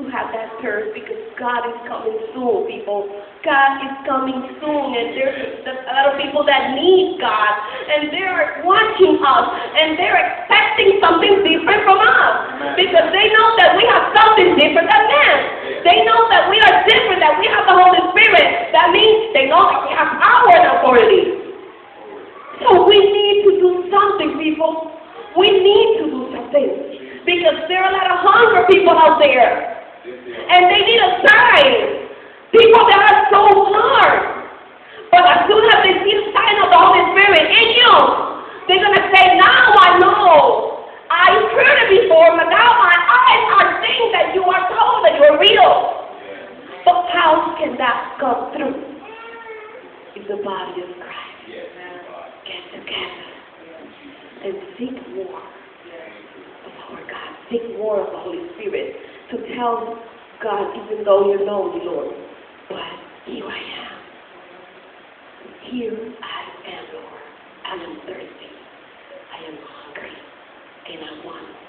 to have that thirst because God is coming soon, people. God is coming soon, and there's a lot of people that need God, and they're watching us, and they're expecting something different from us because they know that we have something different than them. They know that we are different, that we have the Holy Spirit. That means they know that we have power and authority. So we need to do something, people. We need to do something because there are a lot of hunger people out there. And they need a sign. People that are so hard. But as soon as they see the sign of the Holy Spirit in you, they're going to say, now I know. I heard it before, but now my eyes are seeing that you are told that you're real. But how can that come through? If the body of Christ get together and seek more of our God, seek more of the Holy Spirit to tell God, even though you know me, Lord, but here I am. Here I am, Lord. I am thirsty. I am hungry. And I want